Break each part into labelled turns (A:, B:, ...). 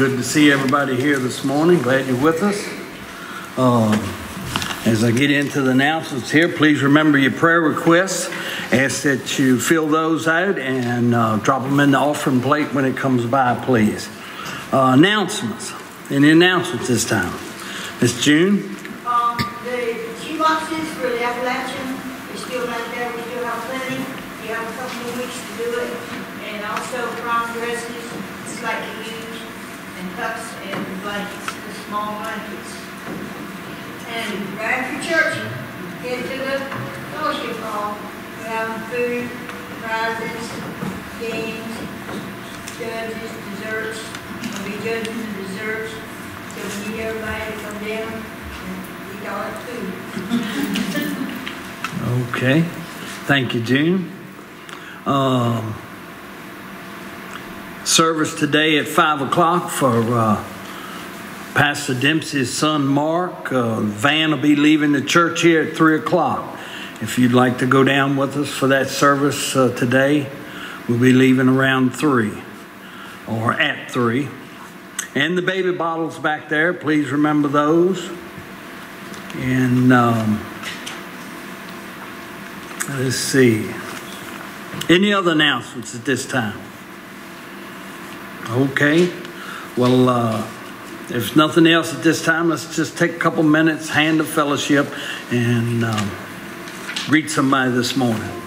A: good to see everybody here this morning. Glad you're with us. Um, as I get into the announcements here, please remember your prayer requests. Ask that you fill those out and uh, drop them in the offering plate when it comes by, please. Uh, announcements. Any announcements this time? Miss June?
B: Um, the shoe boxes for the Appalachian, they're still out there, we still have plenty. You have a couple of weeks to do it. And also prom dresses, slightly used, and cups and blankets, the small blankets. And right after church, get to the fellowship hall, we have food, prizes, games, judges, desserts. We'll be judging the desserts, so we need everybody to come down and eat all that food.
A: Okay. Thank you, June. Um, service today at 5 o'clock for uh, Pastor Dempsey's son Mark. Uh, van will be leaving the church here at 3 o'clock. If you'd like to go down with us for that service uh, today, we'll be leaving around 3 or at 3. And the baby bottles back there, please remember those. And um, let's see. Any other announcements at this time? Okay. Well, uh, if nothing else at this time, let's just take a couple minutes, hand of fellowship, and um, greet somebody this morning.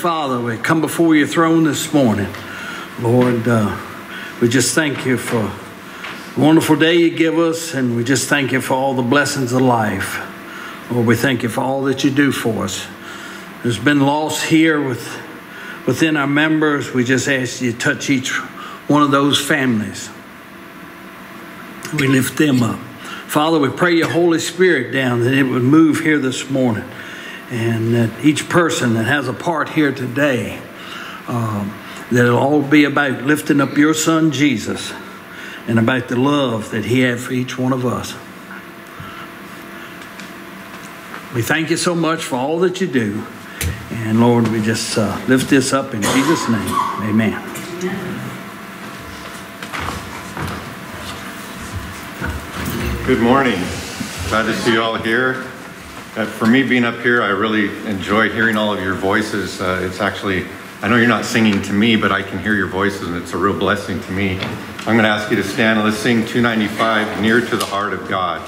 A: Father, we come before your throne this morning. Lord, uh, we just thank you for the wonderful day you give us, and we just thank you for all the blessings of life. Lord, we thank you for all that you do for us. There's been loss here with within our members. We just ask you to touch each one of those families. We lift them up. Father, we pray your Holy Spirit down that it would move here this morning and that each person that has a part here today, um, that it'll all be about lifting up your son Jesus and about the love that he had for each one of us. We thank you so much for all that you do. And Lord, we just uh, lift this up in Jesus' name. Amen.
C: Good morning. Glad to see you all here. Uh, for me being up here, I really enjoy hearing all of your voices. Uh, it's actually, I know you're not singing to me, but I can hear your voices, and it's a real blessing to me. I'm going to ask you to stand and let's sing 295, Near to the Heart of God.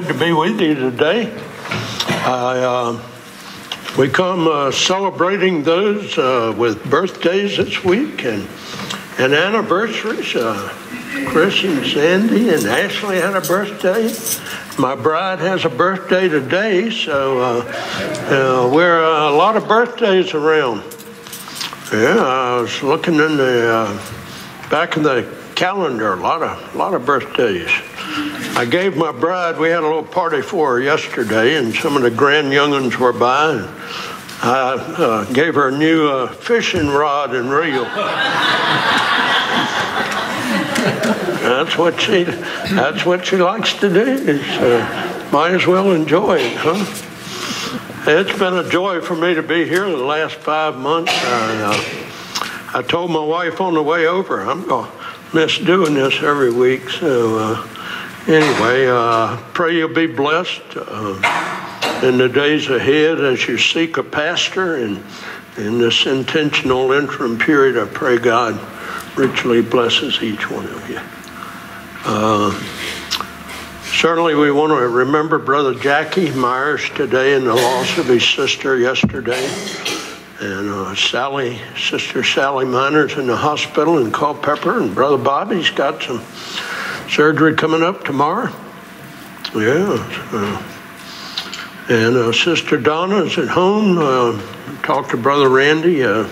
D: Good to be with you today. I, uh, we come uh, celebrating those uh, with birthdays this week and, and anniversaries. Uh, Chris and Sandy and Ashley had a birthday. My bride has a birthday today, so uh, uh, we're a lot of birthdays around. Yeah, I was looking in the back of the calendar, a lot of a lot of birthdays. I gave my bride, we had a little party for her yesterday, and some of the grand young'uns were by. And I uh, gave her a new uh, fishing rod and reel. that's what she. That's what she likes to do. Uh, might as well enjoy it, huh? It's been a joy for me to be here the last five months. I, uh, I told my wife on the way over, I'm going to miss doing this every week. So uh, anyway, uh, pray you'll be blessed uh, in the days ahead as you seek a pastor and in this intentional interim period. I pray God richly blesses each one of you. Uh, certainly, we want to remember Brother Jackie Myers today and the loss of his sister yesterday. And uh, Sally, Sister Sally Miner's in the hospital in Culpeper, and Brother Bobby's got some surgery coming up tomorrow. Yeah. Uh, and uh, Sister Donna's at home. Uh, talk to Brother Randy. Uh,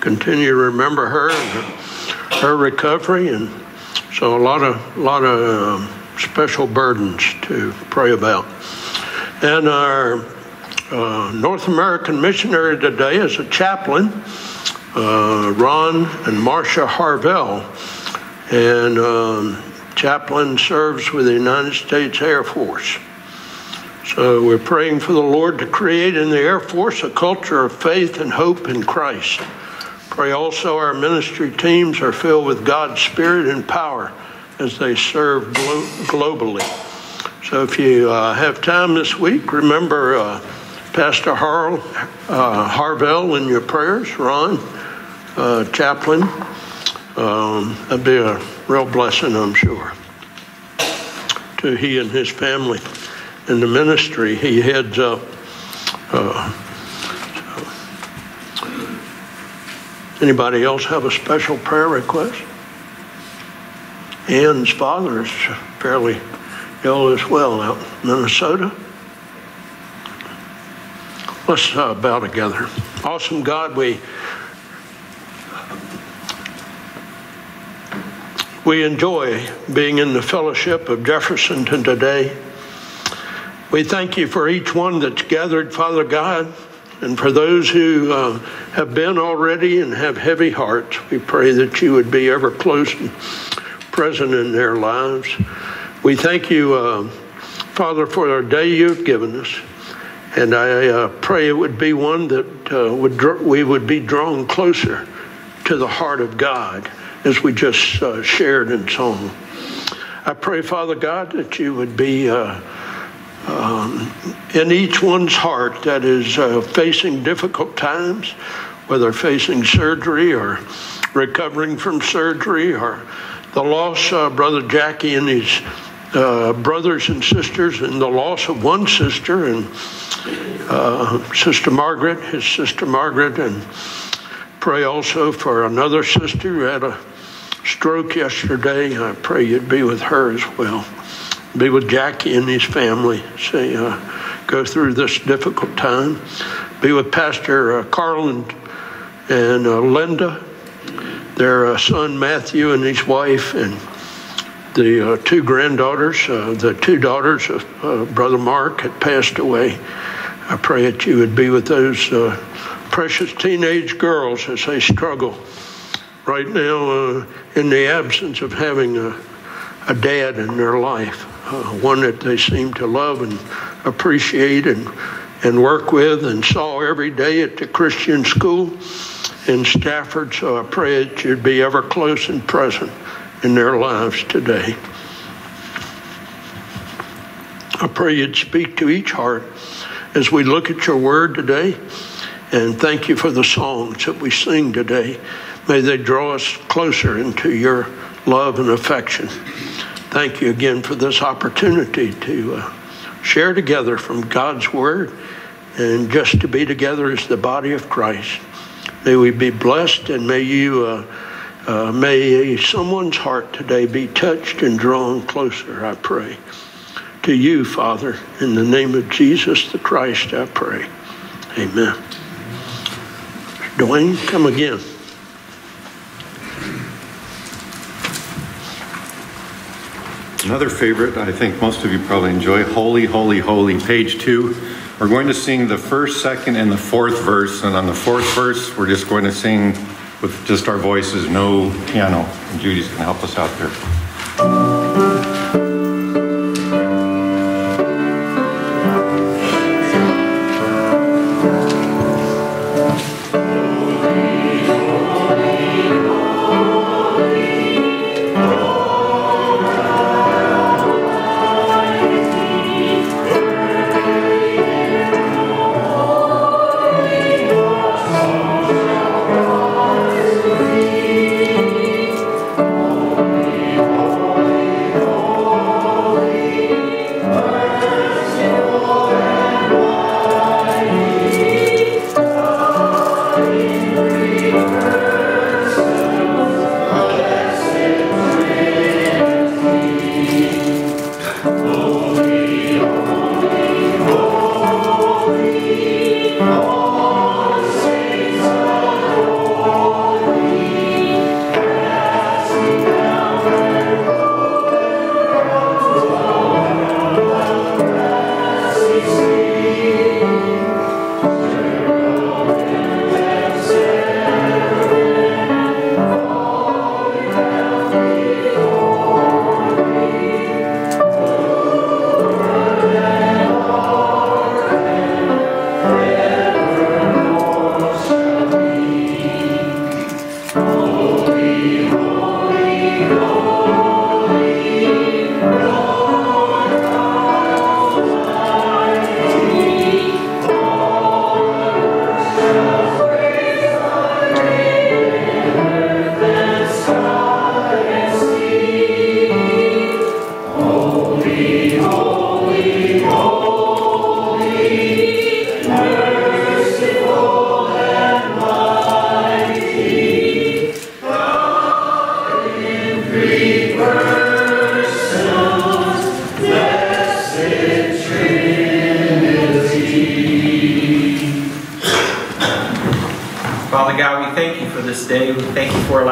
D: continue to remember her and her, her, recovery. And so a lot of, lot of um, special burdens to pray about. And our uh, North American missionary today is a chaplain, uh, Ron and Marcia Harvell. And um, chaplain serves with the United States Air Force. So we're praying for the Lord to create in the Air Force a culture of faith and hope in Christ. Pray also our ministry teams are filled with God's Spirit and power as they serve glo- globally. So if you uh, have time this week, remember uh, Pastor Harl, uh, Harvell in your prayers, Ron, uh, chaplain. Um, that'd be a real blessing, I'm sure, to he and his family and the ministry he heads up. Uh, anybody else have a special prayer request? Ann's father is fairly ill as well out in Minnesota. Let's uh, bow together. Awesome God, we We enjoy being in the fellowship of Jeffersonton today. We thank you for each one that's gathered, Father God, and for those who uh, have been already and have heavy hearts. We pray that you would be ever close and present in their lives. We thank you, uh, Father, for our day you've given us. And I uh, pray it would be one that uh, would we would be drawn closer to the heart of God as we just uh, shared in song. I pray, Father God, that you would be uh, um, in each one's heart that is uh, facing difficult times, whether facing surgery or recovering from surgery or the loss of Brother Jackie and his uh, brothers and sisters, and the loss of one sister and uh, Sister Margaret, his sister Margaret, and pray also for another sister who had a stroke yesterday. I pray you'd be with her as well. Be with Jackie and his family. Say, uh, go through this difficult time. Be with Pastor uh, and uh, Linda, their uh, son Matthew and his wife, and the uh, two granddaughters. Uh, the two daughters of Brother Mark had passed away. I pray that you would be with those precious teenage girls as they struggle right now uh, in the absence of having a, a dad in their life, uh, one that they seem to love and appreciate and, and work with and saw every day at the Christian school in Stafford. So I pray that you'd be ever close and present in their lives today. I pray you'd speak to each heart as we look at your word today. And thank you for the songs that we sing today. May they draw us closer into your love and affection. Thank you again for this opportunity to uh, share together from God's Word and just to be together as the body of Christ. May we be blessed and may you, uh, uh, may someone's heart today be touched and drawn closer, I pray. To you, Father, in the name of Jesus the Christ, I pray. Amen. Dwayne, come again.
C: Another favorite I think most of you probably enjoy Holy, Holy, Holy, page two. We're going to sing the first, second, and the fourth verse. And on the fourth verse, we're just going to sing with just our voices, no piano. And Judy's going to help us out there.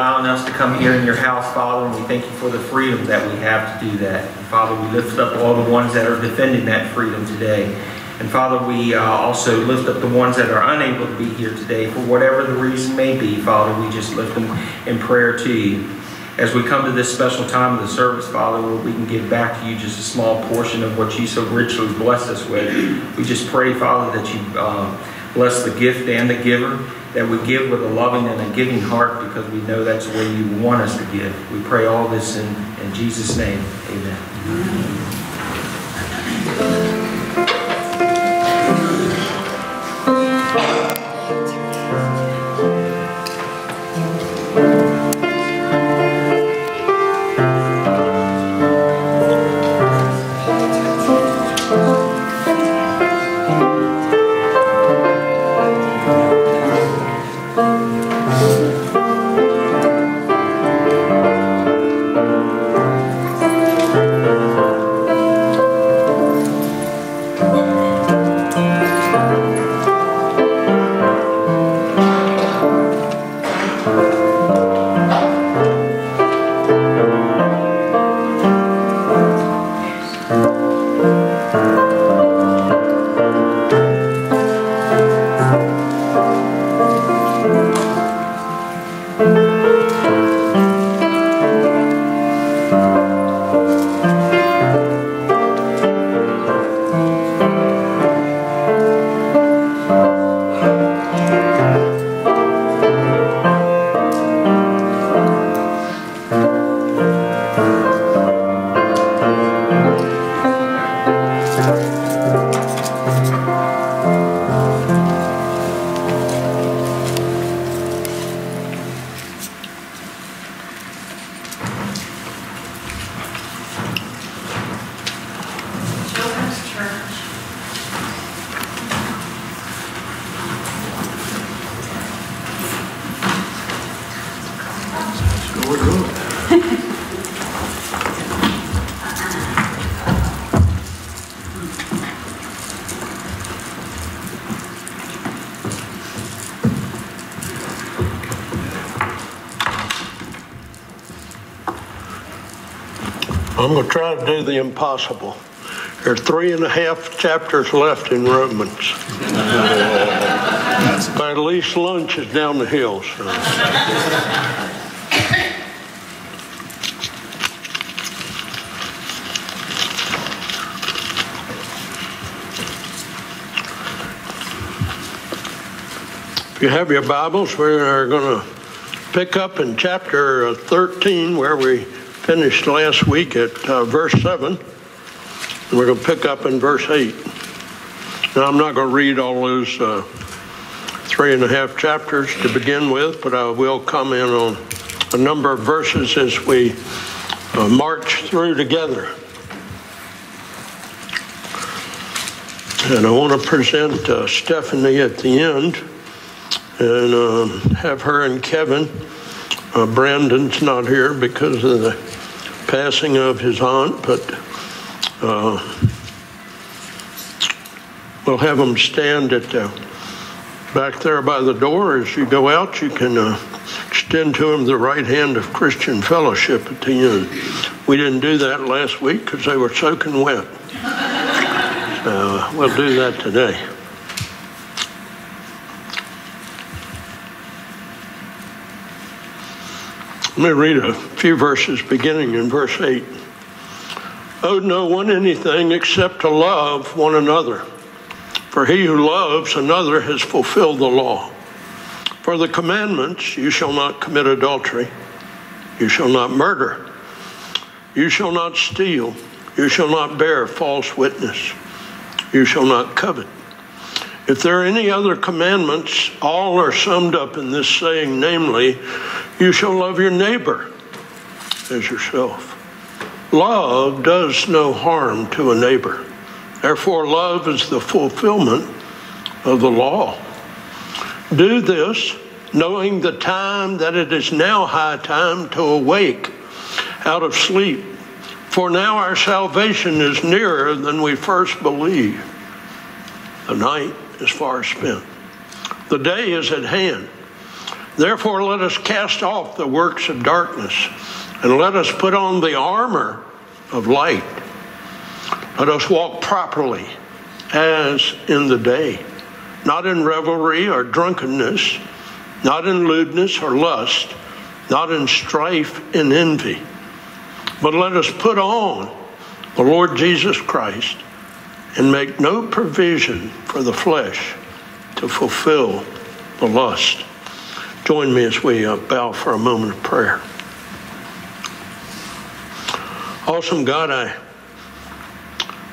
E: Allowing us to come here in your house, Father, and we thank you for the freedom that we have to do that. And Father, we lift up all the ones that are defending that freedom today. And Father, we uh, also lift up the ones that are unable to be here today for whatever the reason may be. Father, we just lift them in prayer to you. As we come to this special time of the service, Father, where we can give back to you just a small portion of what you so richly blessed us with, we just pray, Father, that you uh, bless the gift and the giver that we give with a loving and a giving heart because we know that's the way you want us to give. We pray all this in, in Jesus' name. Amen.
D: I'm going to try to do the impossible. There are three and a half chapters left in Romans. but at least lunch is down the hill. So. If you have your Bibles, we are going to pick up in chapter 13 where we finished last week at uh, verse 7. And we're going to pick up in verse 8. Now, I'm not going to read all those uh, three and a half chapters to begin with, but I will comment on a number of verses as we uh, march through together. And I want to present uh, Stephanie at the end and um, have her and Kevin. Uh, Brandon's not here because of the passing of his aunt, but uh, we'll have them stand at the, back there by the door. As you go out, you can uh, extend to them the right hand of Christian fellowship at the end. We didn't do that last week because they were soaking wet. So we'll do that today. Let me read a few verses beginning in verse 8. Owe no one anything except to love one another. For he who loves another has fulfilled the law. For the commandments, you shall not commit adultery, you shall not murder, you shall not steal, you shall not bear false witness, you shall not covet. If there are any other commandments, all are summed up in this saying, namely, you shall love your neighbor as yourself. Love does no harm to a neighbor. Therefore, love is the fulfillment of the law. Do this knowing the time that it is now high time to awake out of sleep. For now our salvation is nearer than we first believed. The night is far as spent. The day is at hand. Therefore, let us cast off the works of darkness and let us put on the armor of light. Let us walk properly as in the day, not in revelry or drunkenness, not in lewdness or lust, not in strife and envy, but let us put on the Lord Jesus Christ and make no provision for the flesh to fulfill the lust. Join me as we uh, bow for a moment of prayer. Awesome God, I,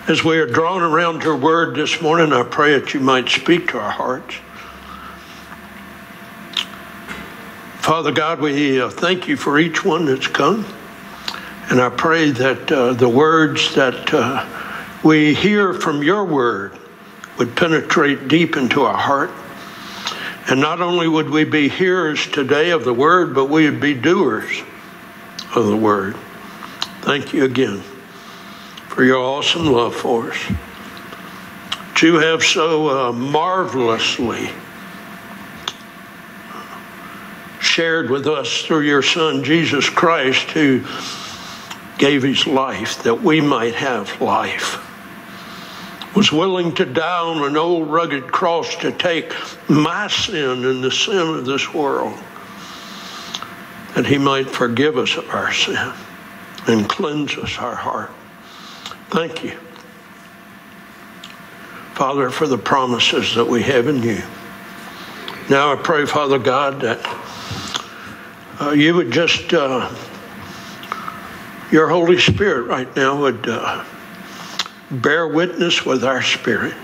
D: as we are drawn around your word this morning, I pray that you might speak to our hearts. Father God, we uh, thank you for each one that's come. And I pray that uh, the words that uh, we hear from your word would penetrate deep into our heart and not only would we be hearers today of the word, but we would be doers of the word. Thank you again for your awesome love for us. That you have so uh, marvelously shared with us through your Son, Jesus Christ, who gave his life that we might have life was willing to die on an old rugged cross to take my sin and the sin of this world, that he might forgive us of our sin and cleanse us our heart. Thank you, Father, for the promises that we have in you. Now I pray, Father God, that uh, you would just, uh, your Holy Spirit right now would. Uh, bear witness with our spirit.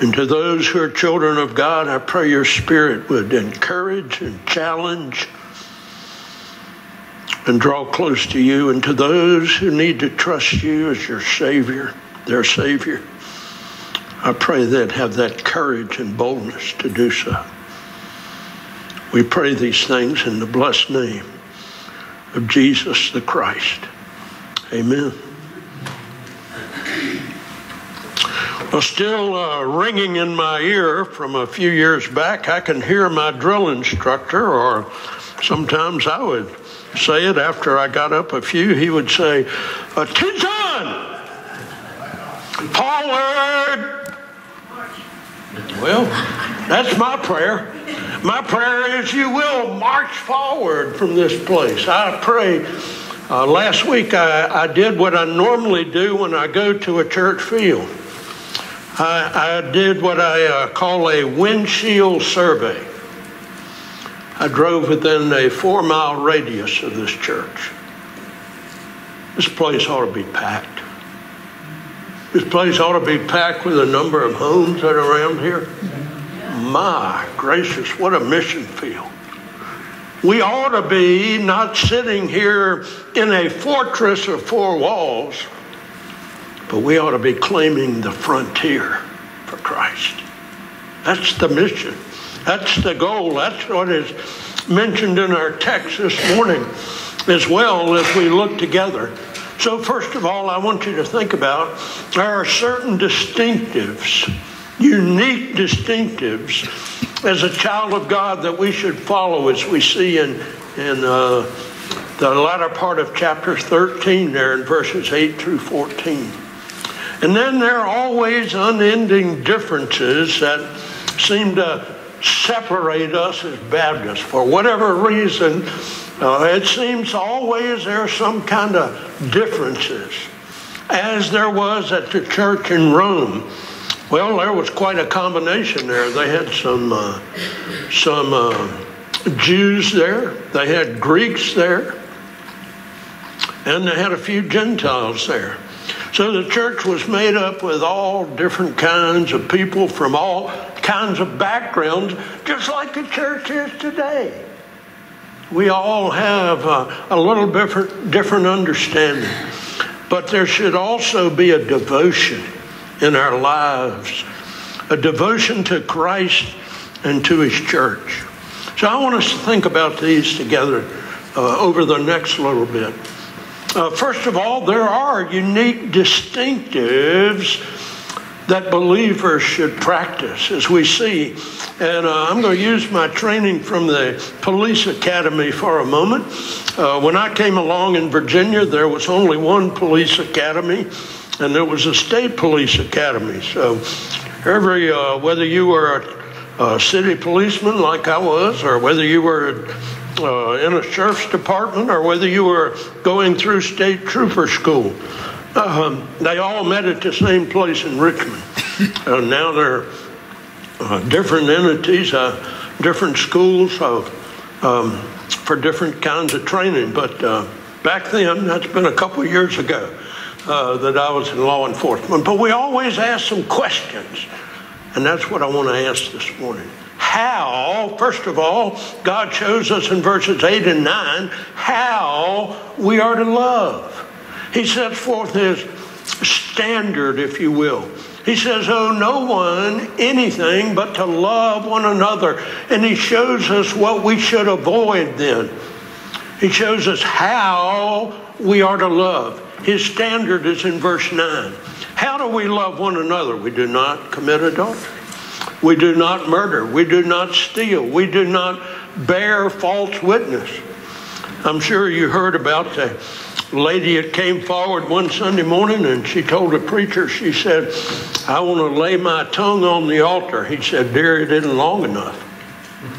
D: And to those who are children of God, I pray your spirit would encourage and challenge and draw close to you. And to those who need to trust you as your Savior, their Savior, I pray they'd have that courage and boldness to do so. We pray these things in the blessed name of Jesus the Christ. Amen. Still uh, ringing in my ear from a few years back, I can hear my drill instructor, or sometimes I would say it after I got up a few. He would say, Attention! Forward! Well, that's my prayer. My prayer is you will march forward from this place. I pray. Uh, last week I, I did what I normally do when I go to a church field. I, I did what I uh, call a windshield survey. I drove within a four mile radius of this church. This place ought to be packed. This place ought to be packed with a number of homes that are around here. My gracious, what a mission field. We ought to be not sitting here in a fortress of four walls but we ought to be claiming the frontier for Christ. That's the mission. That's the goal. That's what is mentioned in our text this morning as well as we look together. So, first of all, I want you to think about there are certain distinctives, unique distinctives, as a child of God that we should follow as we see in, in uh, the latter part of chapter 13 there in verses 8 through 14. And then there are always unending differences that seem to separate us as Baptists. For whatever reason, uh, it seems always there are some kind of differences, as there was at the church in Rome. Well, there was quite a combination there. They had some uh, some uh, Jews there, they had Greeks there, and they had a few Gentiles there. So the church was made up with all different kinds of people from all kinds of backgrounds, just like the church is today. We all have a, a little different, different understanding. But there should also be a devotion in our lives, a devotion to Christ and to His church. So I want us to think about these together uh, over the next little bit. Uh, first of all, there are unique distinctives that believers should practice, as we see. And uh, I'm going to use my training from the police academy for a moment. Uh, when I came along in Virginia, there was only one police academy, and it was a state police academy. So every, uh, whether you were a, a, city policeman like I was, or whether you were uh, in a sheriff's department, or whether you were going through state trooper school, um, they all met at the same place in Richmond. uh, now they're uh, different entities, uh, different schools um, for different kinds of training. But uh, back then, that's been a couple of years ago uh, that I was in law enforcement. But we always ask some questions, and that's what I want to ask this morning. How, first of all, God shows us in verses 8 and 9 how we are to love. He sets forth his standard, if you will. He says, Oh, no one anything but to love one another. And he shows us what we should avoid then. He shows us how we are to love. His standard is in verse 9. How do we love one another? We do not commit adultery. We do not murder. We do not steal. We do not bear false witness. I'm sure you heard about the lady that came forward one Sunday morning and she told the preacher, she said, I want to lay my tongue on the altar. He said, Dear, it isn't long enough.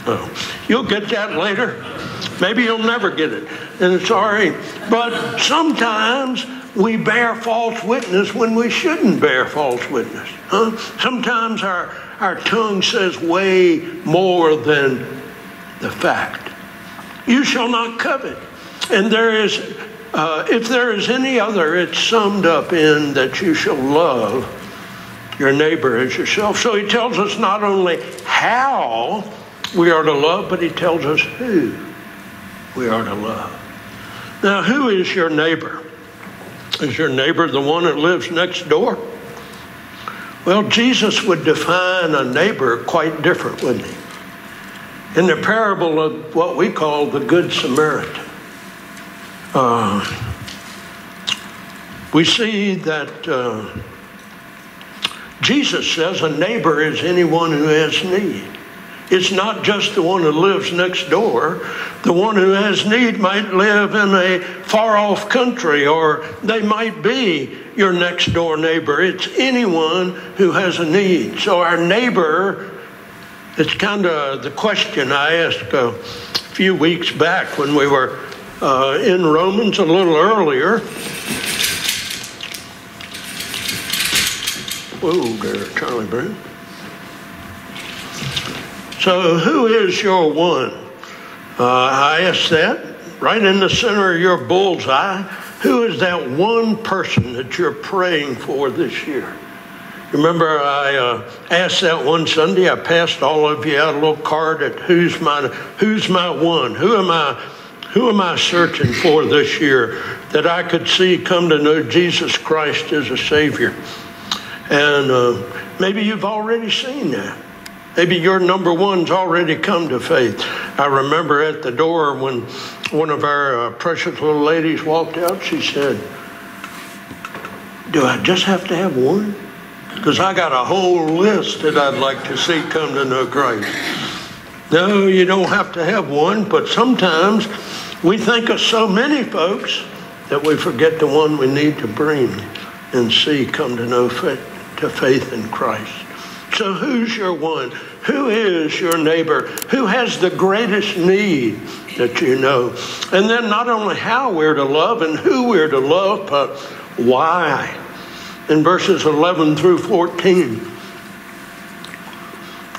D: Oh, you'll get that later. Maybe you'll never get it. And it's all right. But sometimes we bear false witness when we shouldn't bear false witness. Huh? Sometimes our, our tongue says way more than the fact. You shall not covet. And there is uh, if there is any other, it's summed up in that you shall love your neighbor as yourself. So he tells us not only how we are to love, but he tells us who we are to love. Now, who is your neighbor? Is your neighbor the one that lives next door? Well, Jesus would define a neighbor quite different, wouldn't he? In the parable of what we call the Good Samaritan. Uh, we see that uh, Jesus says a neighbor is anyone who has need. It's not just the one who lives next door. The one who has need might live in a far off country or they might be your next door neighbor. It's anyone who has a need. So, our neighbor, it's kind of the question I asked a few weeks back when we were uh, in Romans a little earlier. Whoa there, Charlie Brown. So, who is your one? Uh, I asked that right in the center of your bullseye. Who is that one person that you're praying for this year? Remember, I uh, asked that one Sunday. I passed all of you out a little card at who's my who's my one? Who am I who am I searching for this year that I could see come to know Jesus Christ as a Savior? And uh, maybe you've already seen that. Maybe your number one's already come to faith. I remember at the door when one of our uh, precious little ladies walked out, she said, Do I just have to have one? Because I got a whole list that I'd like to see come to know Christ. No, you don't have to have one, but sometimes we think of so many folks that we forget the one we need to bring and see come to know faith, to faith in Christ. So who's your one? Who is your neighbor? Who has the greatest need that you know? And then not only how we're to love and who we're to love, but why. In verses 11 through 14,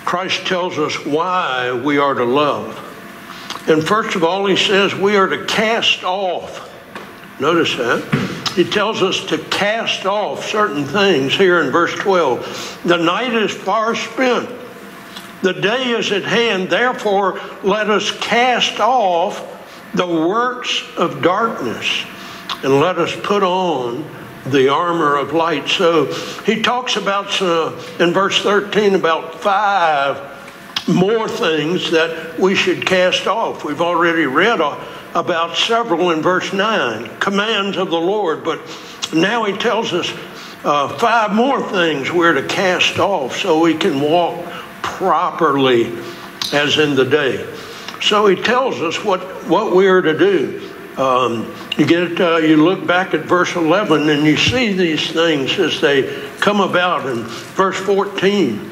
D: Christ tells us why we are to love. And first of all, he says we are to cast off. Notice that. He tells us to cast off certain things here in verse 12. The night is far spent, the day is at hand. Therefore, let us cast off the works of darkness and let us put on the armor of light. So he talks about uh, in verse 13 about five more things that we should cast off. We've already read about several in verse 9, commands of the Lord, but now he tells us uh, five more things we're to cast off so we can walk properly as in the day. So he tells us what, what we are to do. Um, you get uh, you look back at verse 11 and you see these things as they come about in verse 14.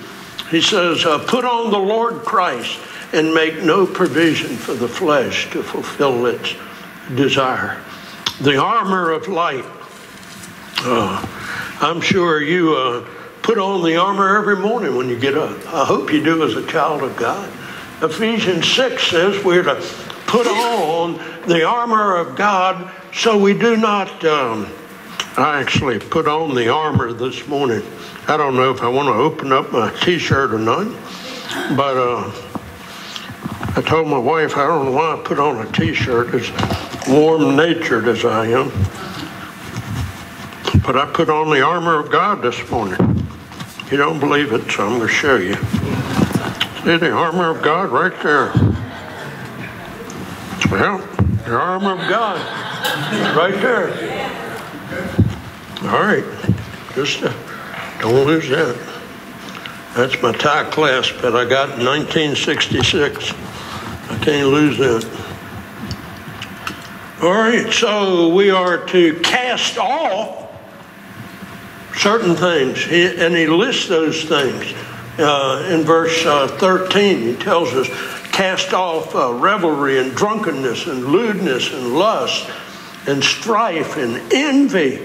D: He says, uh, "Put on the Lord Christ and make no provision for the flesh to fulfill its desire." The armor of light. Uh, I'm sure you uh, put on the armor every morning when you get up. I hope you do as a child of God. Ephesians 6 says we're to put on the armor of God so we do not. Um, I actually put on the armor this morning. I don't know if I want to open up my t shirt or not, but uh, I told my wife I don't know why I put on a t shirt as warm natured as I am. But I put on the armor of God this morning. You don't believe it, so I'm going to show you. See the armor of God right there. Well, the armor of God right there. All right. Just uh, don't lose that. That's my tie clasp that I got in 1966. I can't lose that. All right, so we are to cast off certain things, and he lists those things. Uh, in verse uh, 13, he tells us, cast off uh, revelry and drunkenness and lewdness and lust and strife and envy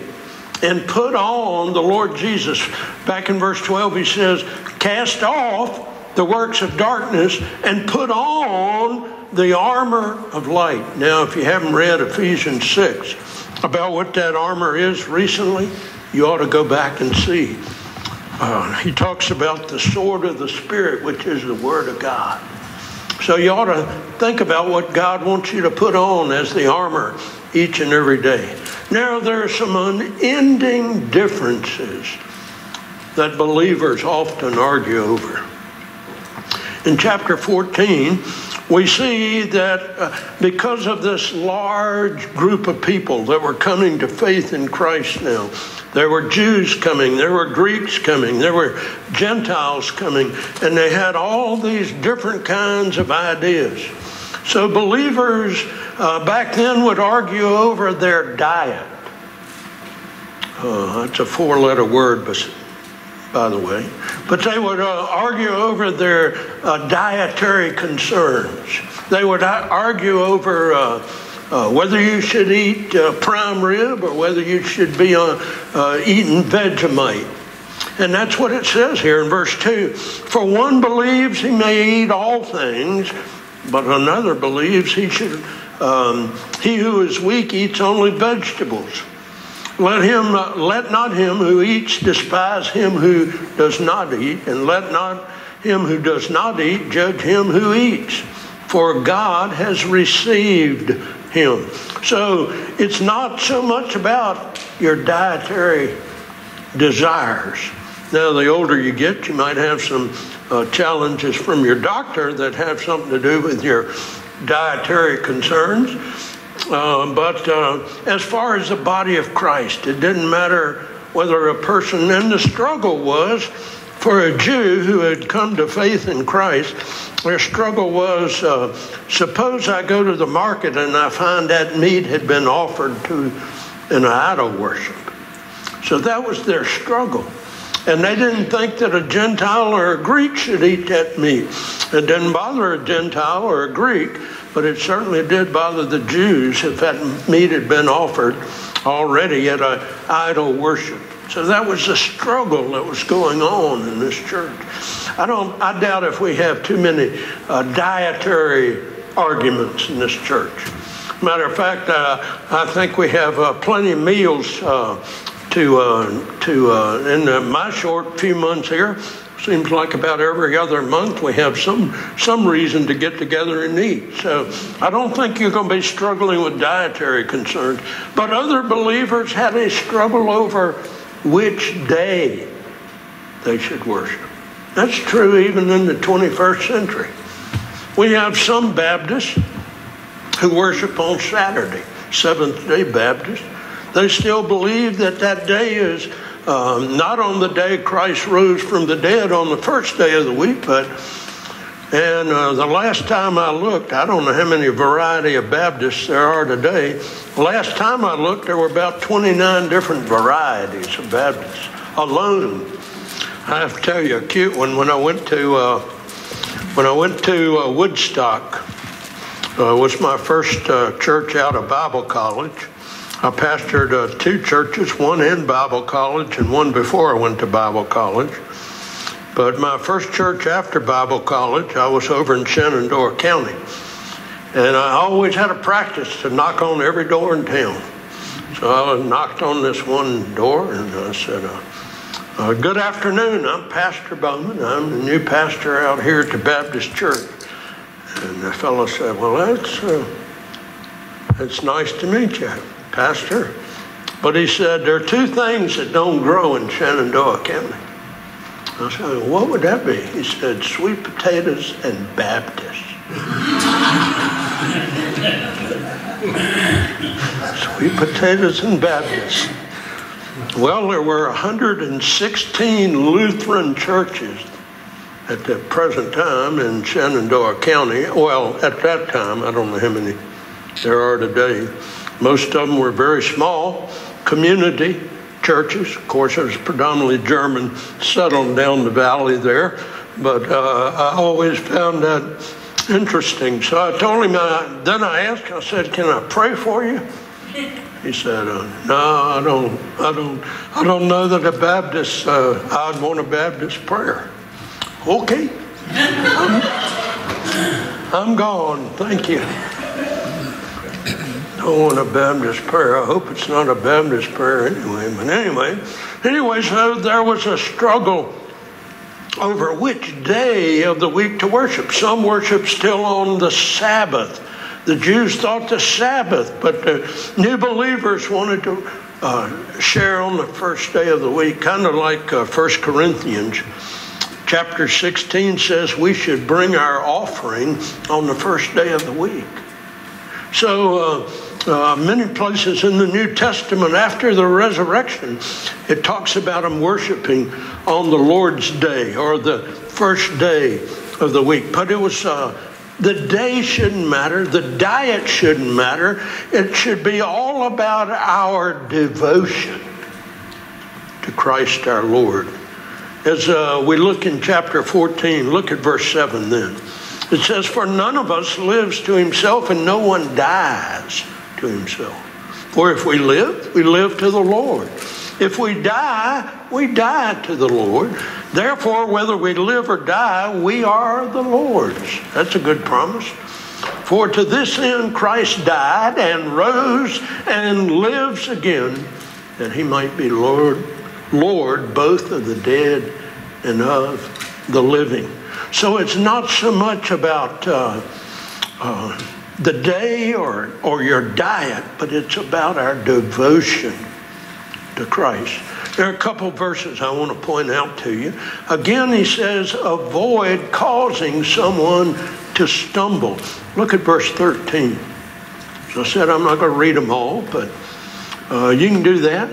D: and put on the Lord Jesus. Back in verse 12, he says, cast off the works of darkness and put on the armor of light. Now, if you haven't read Ephesians 6 about what that armor is recently, you ought to go back and see. Uh, he talks about the sword of the Spirit, which is the Word of God. So you ought to think about what God wants you to put on as the armor each and every day. Now, there are some unending differences that believers often argue over. In chapter 14, we see that uh, because of this large group of people that were coming to faith in Christ now, there were Jews coming, there were Greeks coming, there were Gentiles coming, and they had all these different kinds of ideas. So believers uh, back then would argue over their diet. Uh, that's a four letter word, but, by the way. But they would uh, argue over their uh, dietary concerns. They would uh, argue over uh, uh, whether you should eat uh, prime rib or whether you should be uh, eating Vegemite. And that's what it says here in verse 2. For one believes he may eat all things, but another believes he should, um, he who is weak eats only vegetables. Let him, uh, let not him who eats despise him who does not eat, and let not him who does not eat judge him who eats. For God has received him. So it's not so much about your dietary desires. Now, the older you get, you might have some uh, challenges from your doctor that have something to do with your dietary concerns. Uh, but uh, as far as the body of Christ, it didn't matter whether a person, and the struggle was for a Jew who had come to faith in Christ, their struggle was uh, suppose I go to the market and I find that meat had been offered to an idol worship. So that was their struggle. And they didn't think that a Gentile or a Greek should eat that meat. It didn't bother a Gentile or a Greek, but it certainly did bother the Jews if that meat had been offered already at an idol worship. So that was the struggle that was going on in this church. I don't. I doubt if we have too many uh, dietary arguments in this church. Matter of fact, uh, I think we have uh, plenty of meals uh, to uh, to uh, in my short few months here. Seems like about every other month we have some some reason to get together and eat. So I don't think you're going to be struggling with dietary concerns. But other believers had a struggle over which day they should worship. That's true even in the 21st century. We have some Baptists who worship on Saturday, Seventh day Baptists. They still believe that that day is um, not on the day Christ rose from the dead on the first day of the week, but and uh, the last time I looked, I don't know how many variety of Baptists there are today. Last time I looked, there were about 29 different varieties of Baptists alone. I have to tell you a cute one. When I went to uh, when I went to uh, Woodstock, uh, was my first uh, church out of Bible college. I pastored uh, two churches, one in Bible college and one before I went to Bible college. But my first church after Bible college, I was over in Shenandoah County. And I always had a practice to knock on every door in town. So I knocked on this one door and I said, uh, uh, Good afternoon, I'm Pastor Bowman. I'm the new pastor out here at the Baptist Church. And the fellow said, Well, that's, uh, it's nice to meet you, Pastor. But he said, There are two things that don't grow in Shenandoah County. I said, what would that be? He said, sweet potatoes and Baptists. sweet potatoes and Baptists. Well, there were 116 Lutheran churches at the present time in Shenandoah County. Well, at that time, I don't know how many there are today. Most of them were very small community churches. Of course, it was predominantly German settled down the valley there, but uh, I always found that interesting. So I told him, uh, then I asked, I said, Can I pray for you? He said, uh, "No, I don't. I don't. I don't know that a Baptist. Uh, I'd want a Baptist prayer." Okay, I'm, I'm gone. Thank you don't want a Baptist prayer. I hope it's not a Baptist prayer anyway. But anyway, anyway, so there was a struggle over which day of the week to worship. Some worship still on the Sabbath. The Jews thought the Sabbath, but the new believers wanted to uh, share on the first day of the week, kind of like uh, 1 Corinthians. Chapter 16 says we should bring our offering on the first day of the week. So, uh, uh, many places in the New Testament after the resurrection, it talks about them worshiping on the Lord's day or the first day of the week. But it was uh, the day shouldn't matter, the diet shouldn't matter. It should be all about our devotion to Christ our Lord. As uh, we look in chapter 14, look at verse 7 then. It says, For none of us lives to himself, and no one dies to himself. For if we live, we live to the Lord. If we die, we die to the Lord. Therefore, whether we live or die, we are the Lord's. That's a good promise. For to this end Christ died and rose and lives again, that he might be Lord, Lord both of the dead and of the living. So it's not so much about uh, uh, the day or, or your diet, but it's about our devotion to Christ. There are a couple verses I want to point out to you. Again, he says, avoid causing someone to stumble. Look at verse 13. As I said, I'm not going to read them all, but uh, you can do that.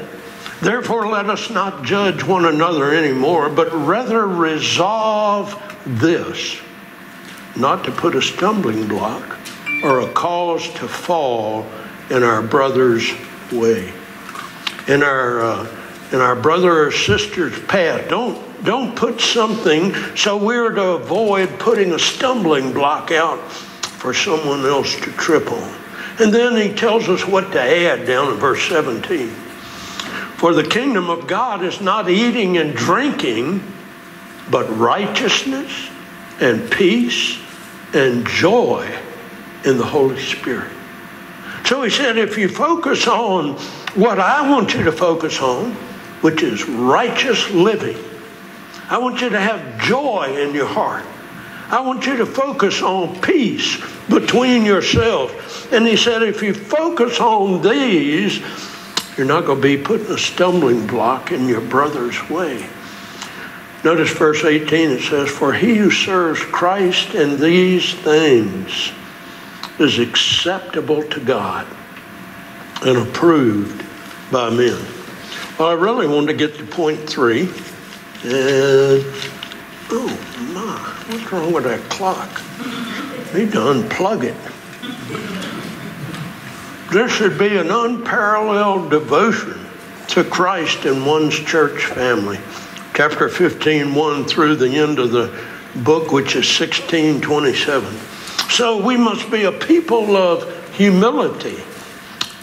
D: Therefore, let us not judge one another anymore, but rather resolve this not to put a stumbling block or a cause to fall in our brother's way, in our uh, in our brother or sister's path. Don't don't put something so we're to avoid putting a stumbling block out for someone else to trip on. And then he tells us what to add down in verse 17. For the kingdom of God is not eating and drinking, but righteousness and peace and joy in the Holy Spirit. So he said, if you focus on what I want you to focus on, which is righteous living, I want you to have joy in your heart. I want you to focus on peace between yourselves. And he said, if you focus on these, you're not going to be putting a stumbling block in your brother's way. Notice verse 18, it says, For he who serves Christ in these things is acceptable to God and approved by men. Well, I really wanted to get to point three. And, oh my, what's wrong with that clock? Need to unplug it. There should be an unparalleled devotion to Christ in one's church family. Chapter 15, 1 through the end of the book, which is 1627. So we must be a people of humility.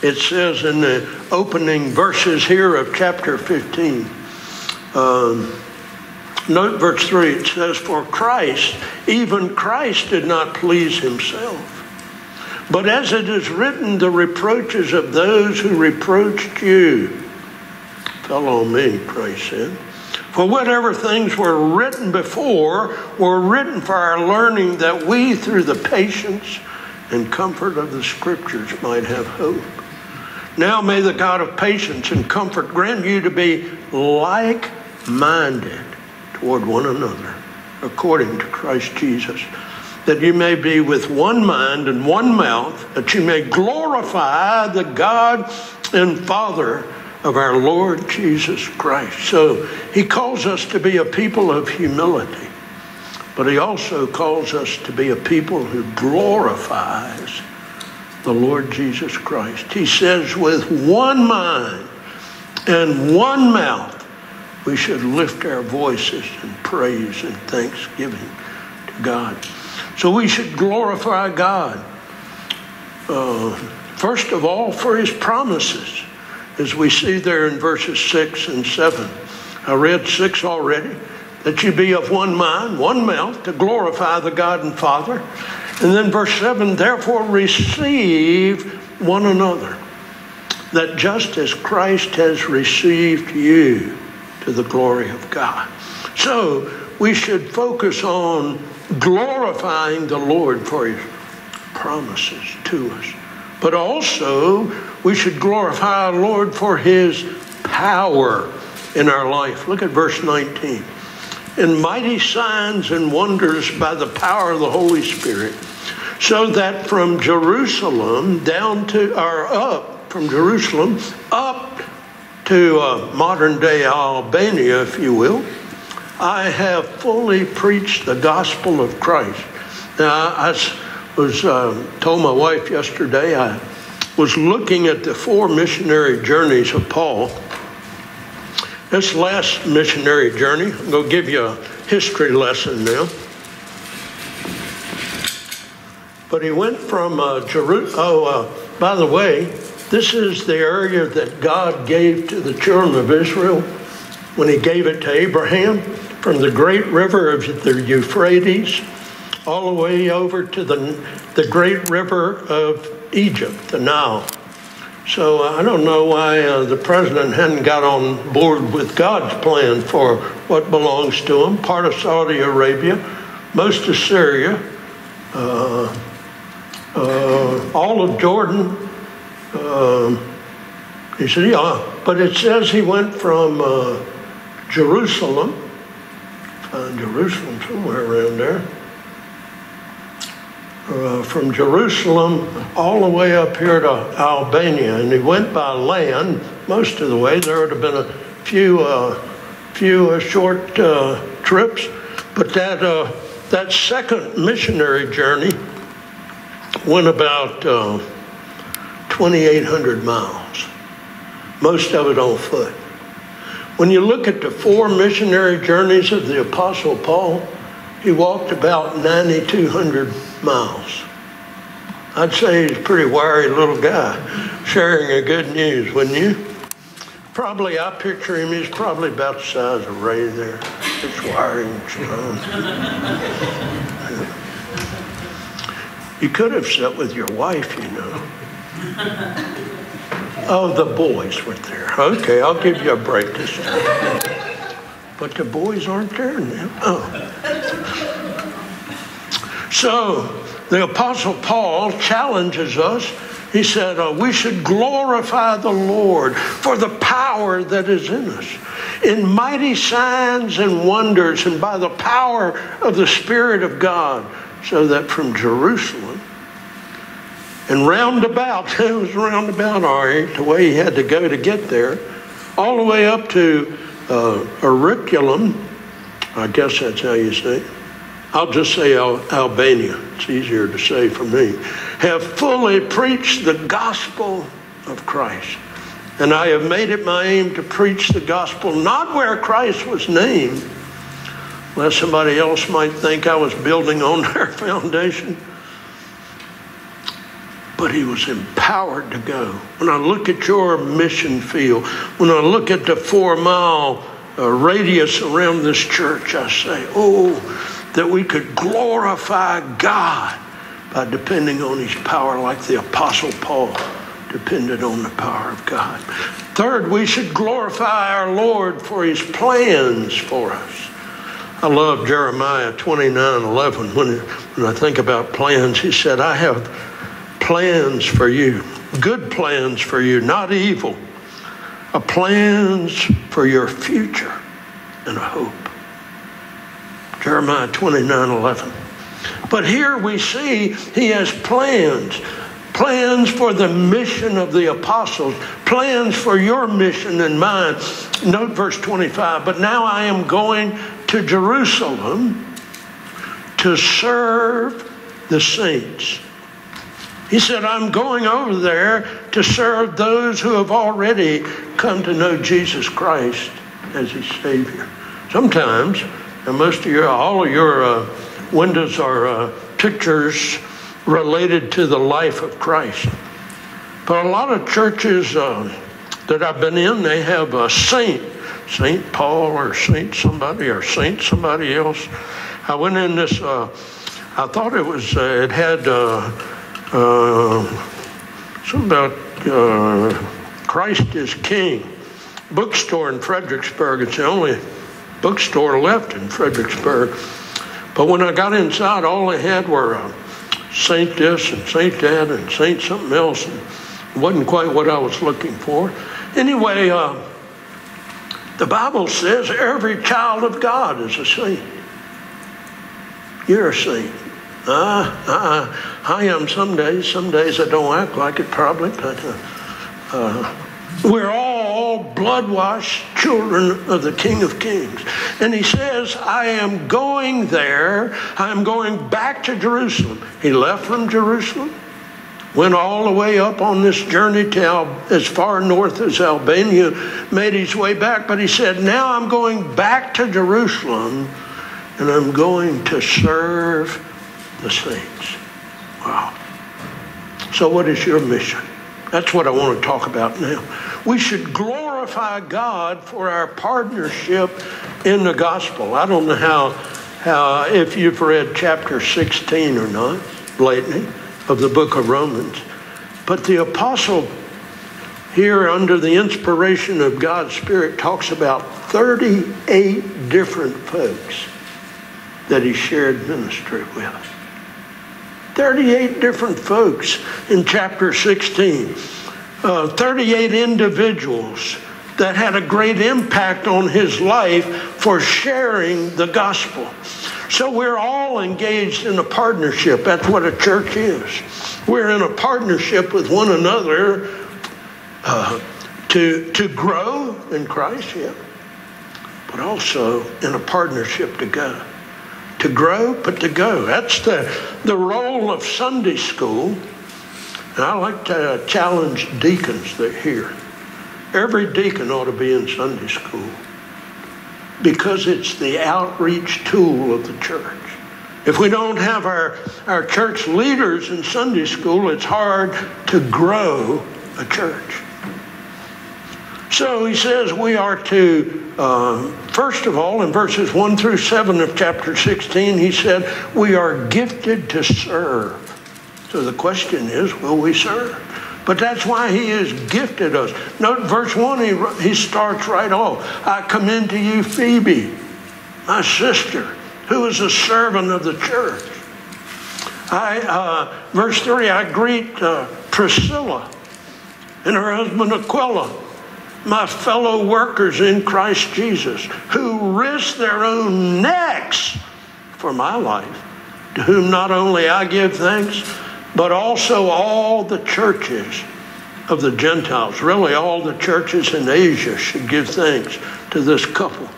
D: It says in the opening verses here of chapter 15. Um, note verse 3 it says, For Christ, even Christ did not please himself. But as it is written, the reproaches of those who reproached you fell on me, Christ said. For whatever things were written before were written for our learning that we, through the patience and comfort of the Scriptures, might have hope. Now may the God of patience and comfort grant you to be like minded toward one another, according to Christ Jesus, that you may be with one mind and one mouth, that you may glorify the God and Father of our Lord Jesus Christ. So he calls us to be a people of humility, but he also calls us to be a people who glorifies the Lord Jesus Christ. He says, with one mind and one mouth, we should lift our voices in praise and thanksgiving to God. So we should glorify God, uh, first of all, for his promises as we see there in verses 6 and 7. I read 6 already. That you be of one mind, one mouth, to glorify the God and Father. And then verse 7 therefore receive one another, that just as Christ has received you to the glory of God. So we should focus on glorifying the Lord for his promises to us. But also, we should glorify our Lord for his power in our life. Look at verse 19. In mighty signs and wonders by the power of the Holy Spirit, so that from Jerusalem down to, or up, from Jerusalem up to uh, modern day Albania, if you will, I have fully preached the gospel of Christ. Now, I was uh, told my wife yesterday, I was looking at the four missionary journeys of Paul. This last missionary journey, I'm going to give you a history lesson now. But he went from uh, Jerusalem. Oh, uh, by the way, this is the area that God gave to the children of Israel when he gave it to Abraham from the great river of the Euphrates all the way over to the, the great river of Egypt, Nile. So uh, I don't know why uh, the president hadn't got on board with God's plan for what belongs to him. Part of Saudi Arabia, most of Syria, uh, uh all of Jordan. Um, he said, yeah, but it says he went from uh, Jerusalem, find Jerusalem somewhere around there uh, from Jerusalem all the way up here to Albania, and he went by land most of the way. There would have been a few, uh, few uh, short uh, trips, but that uh, that second missionary journey went about 2,800 miles, most of it on foot. When you look at the four missionary journeys of the Apostle Paul, he walked about 9,200 miles. I'd say he's a pretty wiry little guy, sharing a good news, wouldn't you? Probably, I picture him, he's probably about the size of Ray there. It's wiry and strong. you could have sat with your wife, you know. Oh, the boys were there. Okay, I'll give you a break this time. But the boys aren't there now. Oh. So the Apostle Paul challenges us. He said, uh, We should glorify the Lord for the power that is in us. In mighty signs and wonders, and by the power of the Spirit of God, so that from Jerusalem and roundabout, it was roundabout, all right, the way he had to go to get there, all the way up to uh, Illyricum. I guess that's how you say it. I'll just say Al- Albania. It's easier to say for me. Have fully preached the gospel of Christ. And I have made it my aim to preach the gospel not where Christ was named, lest somebody else might think I was building on their foundation. But he was empowered to go. When I look at your mission field, when I look at the four mile uh, radius around this church, I say, oh, that we could glorify God by depending on his power, like the Apostle Paul depended on the power of God. Third, we should glorify our Lord for his plans for us. I love Jeremiah 29 11. When, when I think about plans, he said, I have plans for you, good plans for you, not evil, a plans for your future and a hope. Jeremiah 29 11. But here we see he has plans plans for the mission of the apostles, plans for your mission and mine. Note verse 25. But now I am going to Jerusalem to serve the saints. He said, I'm going over there to serve those who have already come to know Jesus Christ as his Savior. Sometimes, and most of your, all of your uh, windows are uh, pictures related to the life of Christ. But a lot of churches uh, that I've been in, they have a saint, Saint Paul or Saint somebody or Saint somebody else. I went in this. Uh, I thought it was. Uh, it had uh, something about uh, Christ is King. Bookstore in Fredericksburg. It's the only bookstore left in Fredericksburg. But when I got inside, all they had were Saint this and Saint that and Saint something else. And it wasn't quite what I was looking for. Anyway, uh, the Bible says every child of God is a saint. You're a saint. Uh, uh, I am some days. Some days I don't act like it, probably, but uh, uh we're all blood washed children of the King of Kings. And he says, I am going there. I'm going back to Jerusalem. He left from Jerusalem, went all the way up on this journey to Al- as far north as Albania, made his way back. But he said, Now I'm going back to Jerusalem and I'm going to serve the saints. Wow. So, what is your mission? That's what I want to talk about now. We should glorify God for our partnership in the gospel. I don't know how, how if you've read chapter 16 or not lately of the book of Romans, but the apostle here, under the inspiration of God's Spirit, talks about 38 different folks that he shared ministry with. 38 different folks in chapter 16. Uh, 38 individuals that had a great impact on his life for sharing the gospel. So we're all engaged in a partnership. That's what a church is. We're in a partnership with one another uh, to, to grow in Christ, yeah, but also in a partnership to go to grow, but to go. That's the, the role of Sunday school. And I like to challenge deacons that here. Every deacon ought to be in Sunday school because it's the outreach tool of the church. If we don't have our, our church leaders in Sunday school, it's hard to grow a church. So he says we are to, uh, first of all, in verses 1 through 7 of chapter 16, he said, we are gifted to serve. So the question is, will we serve? But that's why he has gifted us. Note verse 1, he, he starts right off. I commend to you Phoebe, my sister, who is a servant of the church. I, uh, verse 3, I greet uh, Priscilla and her husband Aquila my fellow workers in Christ Jesus who risk their own necks for my life, to whom not only I give thanks, but also all the churches of the Gentiles. Really, all the churches in Asia should give thanks to this couple.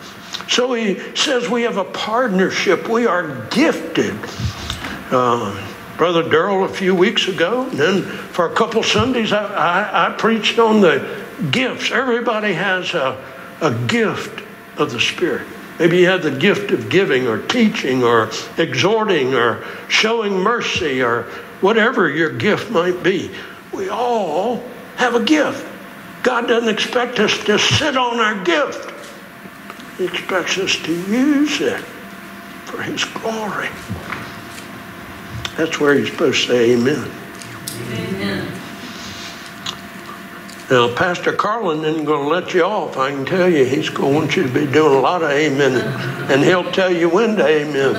D: So he says we have a partnership. We are gifted. Uh, Brother Durrell a few weeks ago, and then for a couple Sundays, I, I, I preached on the gifts. Everybody has a, a gift of the Spirit. Maybe you have the gift of giving or teaching or exhorting or showing mercy or whatever your gift might be. We all have a gift. God doesn't expect us to sit on our gift. He expects us to use it for His glory. That's where you're supposed to say amen. Amen. Now, Pastor Carlin isn't going to let you off. I can tell you, he's going to want you to be doing a lot of amen, and he'll tell you when to amen.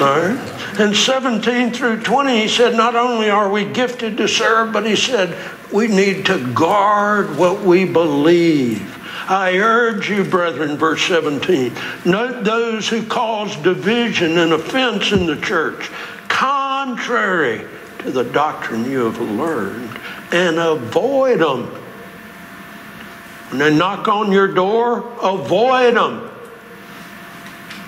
D: All right? And 17 through 20, he said, not only are we gifted to serve, but he said, we need to guard what we believe. I urge you, brethren, verse 17, note those who cause division and offense in the church, contrary to the doctrine you have learned, and avoid them. When they knock on your door, avoid them.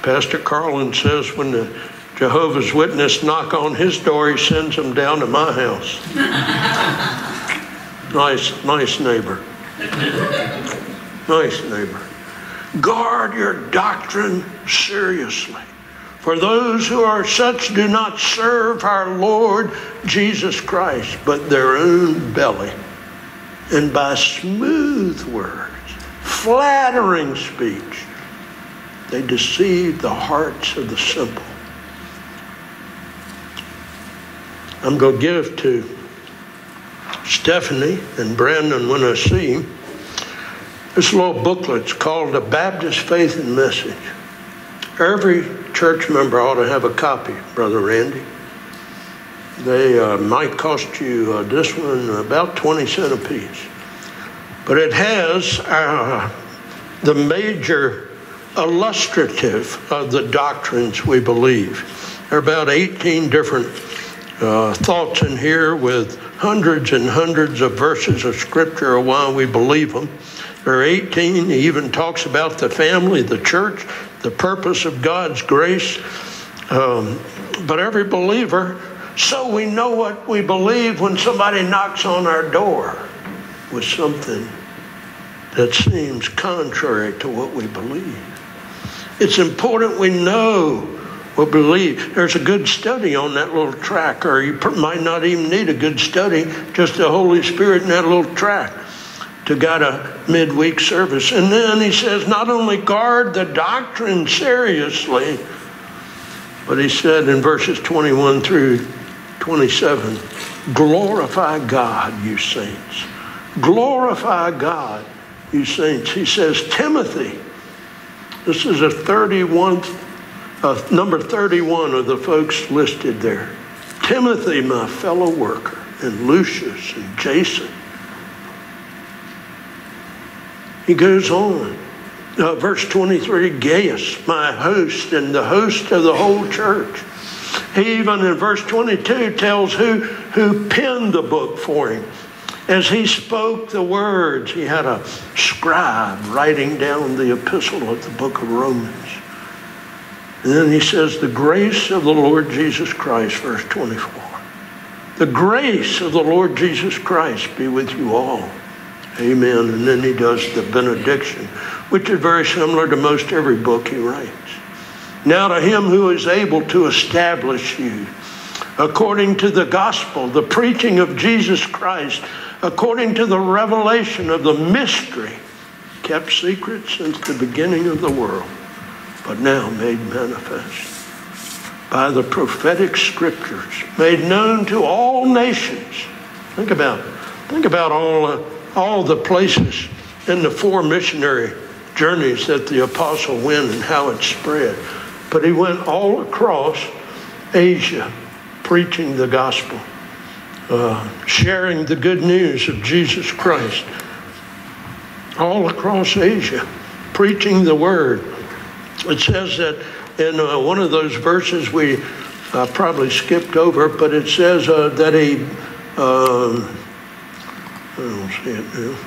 D: Pastor Carlin says when the Jehovah's Witness knock on his door, he sends them down to my house. nice, nice neighbor. Nice neighbor. Guard your doctrine seriously. For those who are such do not serve our Lord Jesus Christ, but their own belly. And by smooth words, flattering speech, they deceive the hearts of the simple. I'm going to give to Stephanie and Brandon when I see him this little booklet's called The Baptist Faith and Message. Every church member ought to have a copy, Brother Randy. They uh, might cost you uh, this one about 20 cents a piece. But it has uh, the major illustrative of the doctrines we believe. There are about 18 different uh, thoughts in here with hundreds and hundreds of verses of scripture of why we believe them. There are 18, he even talks about the family, the church, the purpose of God's grace. Um, but every believer, so we know what we believe when somebody knocks on our door with something that seems contrary to what we believe. It's important we know what we believe. There's a good study on that little track, or you might not even need a good study, just the Holy Spirit in that little track to got a midweek service. And then he says, not only guard the doctrine seriously, but he said in verses 21 through 27, glorify God, you saints. Glorify God, you saints. He says, Timothy, this is a 31st, uh, number 31 of the folks listed there. Timothy, my fellow worker, and Lucius and Jason he goes on. Uh, verse 23 Gaius, my host, and the host of the whole church. He even in verse 22 tells who, who penned the book for him. As he spoke the words, he had a scribe writing down the epistle of the book of Romans. And then he says, The grace of the Lord Jesus Christ, verse 24. The grace of the Lord Jesus Christ be with you all. Amen. And then he does the benediction, which is very similar to most every book he writes. Now to him who is able to establish you according to the gospel, the preaching of Jesus Christ, according to the revelation of the mystery kept secret since the beginning of the world, but now made manifest by the prophetic scriptures, made known to all nations. Think about it. Think about all uh, all the places in the four missionary journeys that the apostle went and how it spread. But he went all across Asia preaching the gospel, uh, sharing the good news of Jesus Christ. All across Asia, preaching the word. It says that in uh, one of those verses we uh, probably skipped over, but it says uh, that he. Um, I don't see it now.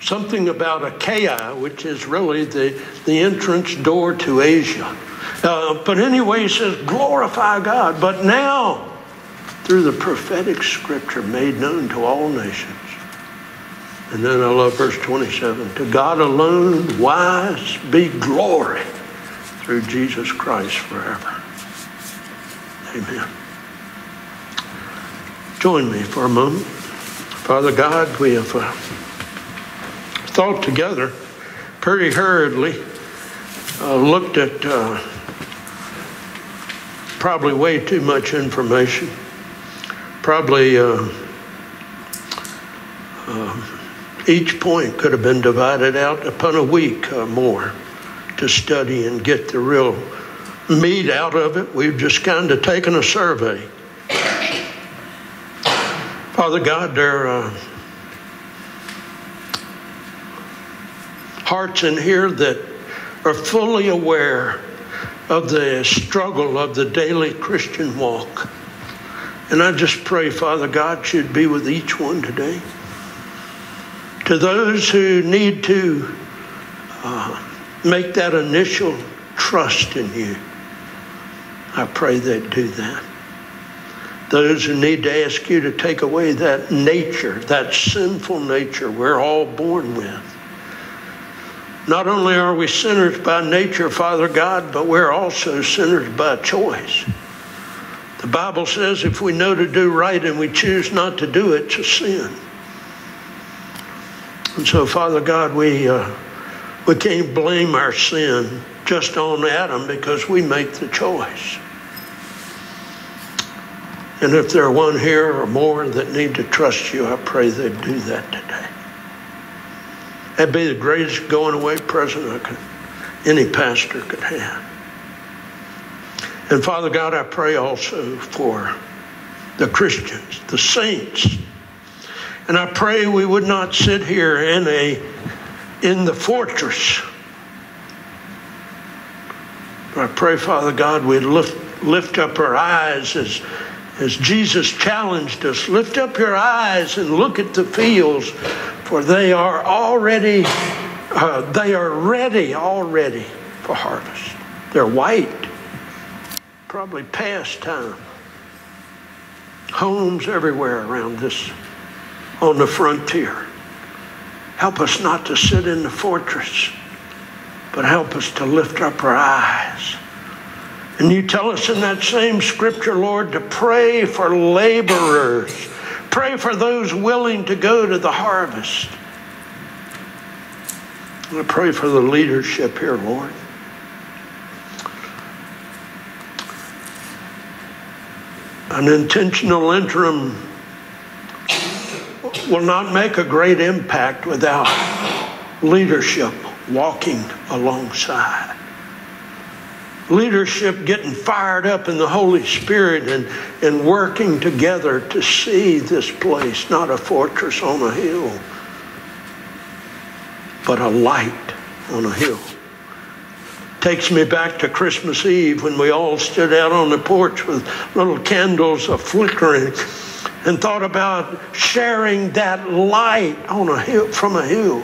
D: Something about Achaia, which is really the, the entrance door to Asia. Uh, but anyway, he says, glorify God. But now, through the prophetic scripture made known to all nations. And then I love verse 27 To God alone, wise be glory through Jesus Christ forever. Amen. Join me for a moment. Father God, we have uh, thought together pretty hurriedly, uh, looked at uh, probably way too much information, probably uh, uh, each point could have been divided out upon a week or more to study and get the real meat out of it. We've just kind of taken a survey. Father God, there are uh, hearts in here that are fully aware of the struggle of the daily Christian walk. And I just pray, Father God, should be with each one today. To those who need to uh, make that initial trust in you, I pray they'd do that those who need to ask you to take away that nature, that sinful nature we're all born with. Not only are we sinners by nature, Father God, but we're also sinners by choice. The Bible says if we know to do right and we choose not to do it, it's a sin. And so, Father God, we, uh, we can't blame our sin just on Adam because we make the choice. And if there are one here or more that need to trust you, I pray they do that today. That'd be the greatest going away present I could, any pastor could have. And Father God, I pray also for the Christians, the saints. And I pray we would not sit here in a in the fortress. I pray, Father God, we'd lift, lift up our eyes as as Jesus challenged us lift up your eyes and look at the fields, for they are already, uh, they are ready already for harvest. They're white, probably past time. Homes everywhere around this, on the frontier. Help us not to sit in the fortress, but help us to lift up our eyes and you tell us in that same scripture, Lord, to pray for laborers. Pray for those willing to go to the harvest. I pray for the leadership here, Lord. An intentional interim will not make a great impact without leadership walking alongside leadership getting fired up in the Holy Spirit and, and working together to see this place, not a fortress on a hill, but a light on a hill. Takes me back to Christmas Eve when we all stood out on the porch with little candles a flickering and thought about sharing that light on a hill from a hill.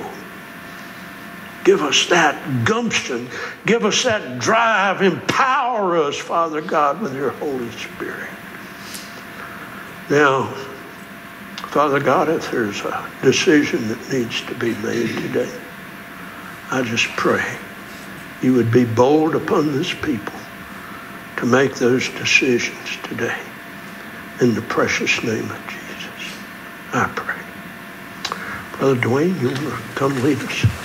D: Give us that gumption. Give us that drive. Empower us, Father God, with your Holy Spirit. Now, Father God, if there's a decision that needs to be made today, I just pray you would be bold upon this people to make those decisions today. In the precious name of Jesus, I pray. Brother Dwayne, you want to come lead us?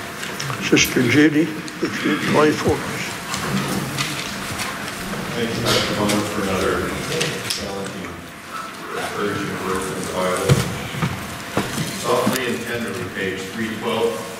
D: Sister Judy, if you'd play for us.
C: Thanks, Pastor Bowman, for another challenging, encouraging word from the Bible. Softly and tenderly, page 312.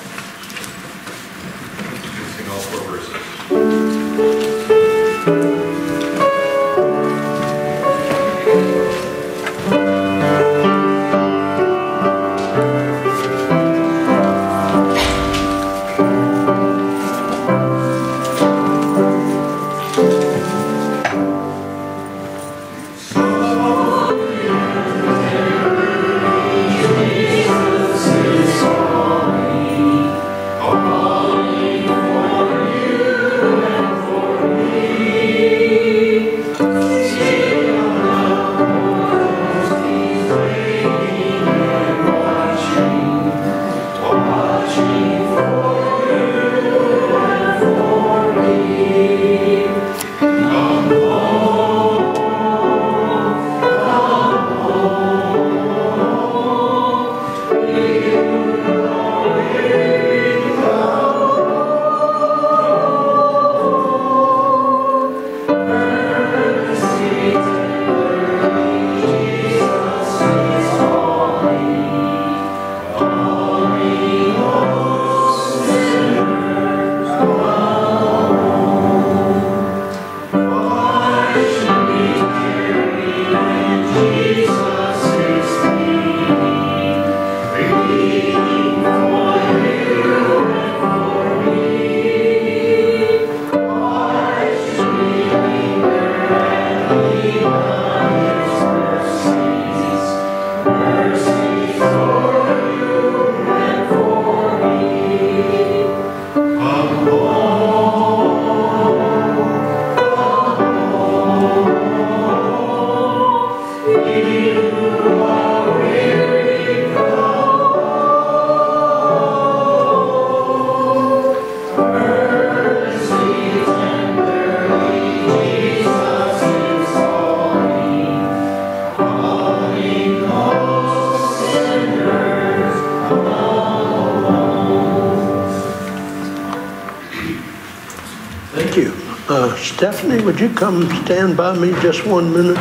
D: Stephanie, would you come stand by me just one minute?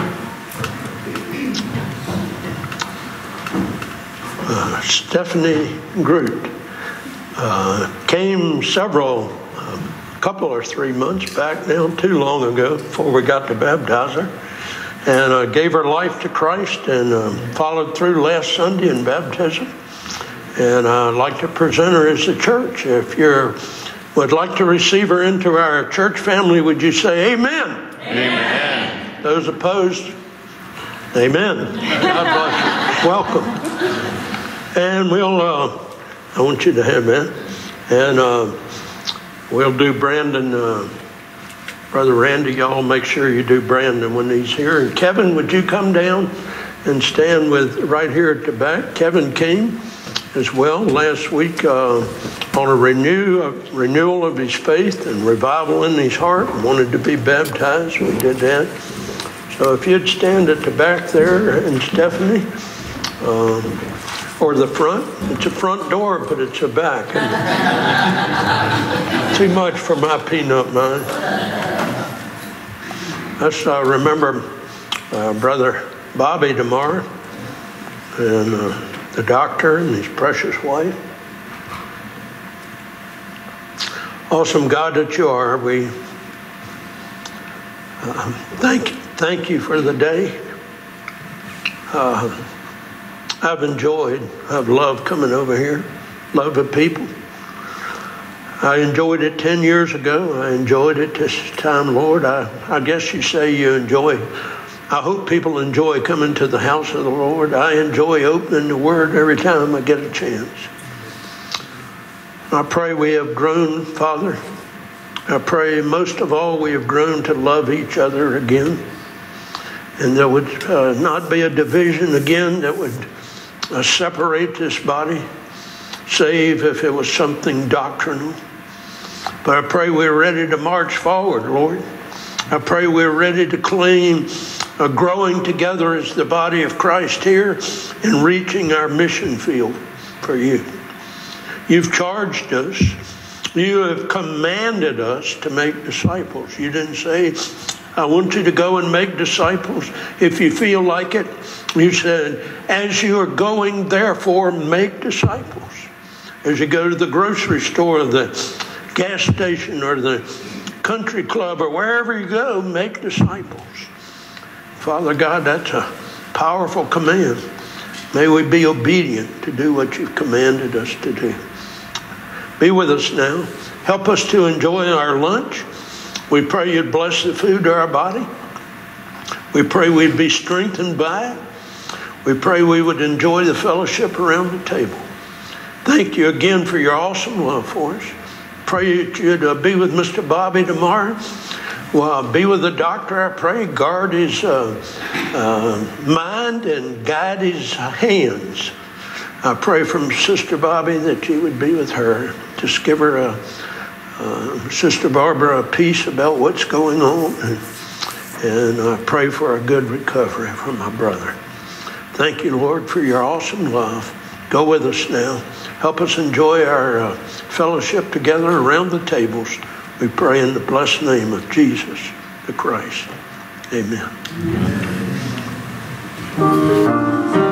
D: Uh, Stephanie Groot uh, came several, um, couple or three months back now, too long ago, before we got to baptize her, and uh, gave her life to Christ and um, followed through last Sunday in baptism. And I'd like to present her as a church. If you're would like to receive her into our church family, would you say amen?
C: Amen.
D: Those opposed? Amen. God bless you. Welcome. And we'll, uh, I want you to have that. And uh, we'll do Brandon, uh, Brother Randy, y'all make sure you do Brandon when he's here. And Kevin, would you come down and stand with right here at the back? Kevin came as well last week uh, on a renew a renewal of his faith and revival in his heart. Wanted to be baptized. We did that. So if you'd stand at the back there, and Stephanie, um, or the front. It's a front door, but it's a back. Too much for my peanut mind. Let's uh, remember uh, Brother Bobby tomorrow. And uh, the doctor and his precious wife. Awesome God that you are, we uh, thank, thank you for the day. Uh, I've enjoyed, I've loved coming over here, love the people. I enjoyed it 10 years ago. I enjoyed it this time, Lord. I, I guess you say you enjoy I hope people enjoy coming to the house of the Lord. I enjoy opening the Word every time I get a chance. I pray we have grown, Father. I pray most of all we have grown to love each other again. And there would uh, not be a division again that would uh, separate this body, save if it was something doctrinal. But I pray we're ready to march forward, Lord. I pray we're ready to claim Uh, growing together as the body of Christ here and reaching our mission field for you. You've charged us. You have commanded us to make disciples. You didn't say, I want you to go and make disciples if you feel like it. You said, as you are going, therefore, make disciples. As you go to the grocery store, the gas station, or the country club, or wherever you go, make disciples. Father God, that's a powerful command. May we be obedient to do what you've commanded us to do. Be with us now. Help us to enjoy our lunch. We pray you'd bless the food to our body. We pray we'd be strengthened by it. We pray we would enjoy the fellowship around the table. Thank you again for your awesome love for us. Pray that you'd uh, be with Mr. Bobby tomorrow. Well, be with the doctor, I pray. Guard his uh, uh, mind and guide his hands. I pray from Sister Bobby that you would be with her. Just give her a, uh, Sister Barbara a peace about what's going on. And, and I pray for a good recovery for my brother. Thank you, Lord, for your awesome love. Go with us now. Help us enjoy our uh, fellowship together around the tables. We pray in the blessed name of Jesus the Christ. Amen. Amen.